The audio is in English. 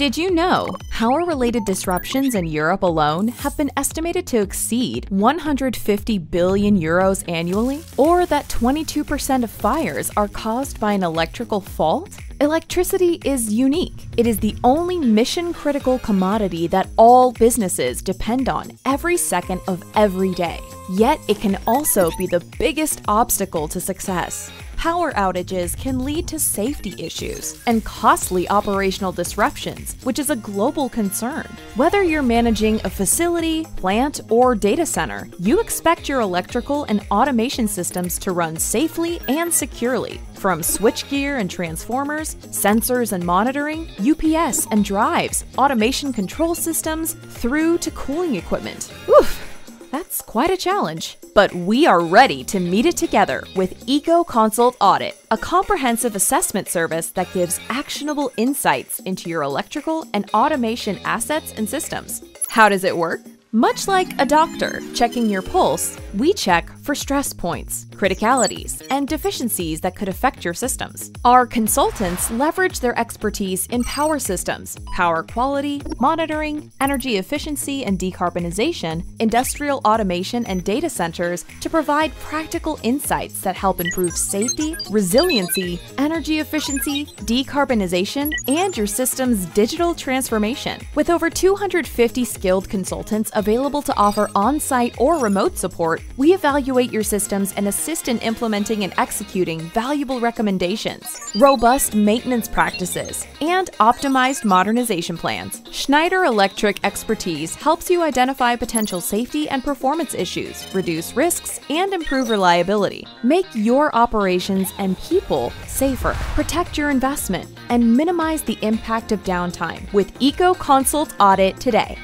Did you know power related disruptions in Europe alone have been estimated to exceed 150 billion euros annually? Or that 22% of fires are caused by an electrical fault? Electricity is unique. It is the only mission critical commodity that all businesses depend on every second of every day. Yet, it can also be the biggest obstacle to success power outages can lead to safety issues and costly operational disruptions, which is a global concern. Whether you're managing a facility, plant, or data center, you expect your electrical and automation systems to run safely and securely. From switchgear and transformers, sensors and monitoring, UPS and drives, automation control systems, through to cooling equipment. Oof! That's quite a challenge. But we are ready to meet it together with EcoConsult Audit, a comprehensive assessment service that gives actionable insights into your electrical and automation assets and systems. How does it work? Much like a doctor checking your pulse, we check for stress points, criticalities, and deficiencies that could affect your systems. Our consultants leverage their expertise in power systems, power quality, monitoring, energy efficiency and decarbonization, industrial automation, and data centers to provide practical insights that help improve safety, resiliency, energy efficiency, decarbonization, and your system's digital transformation. With over 250 skilled consultants available to offer on site or remote support, we evaluate your systems and assist in implementing and executing valuable recommendations, robust maintenance practices, and optimized modernization plans. Schneider Electric expertise helps you identify potential safety and performance issues, reduce risks, and improve reliability. Make your operations and people safer, protect your investment, and minimize the impact of downtime with EcoConsult Audit today.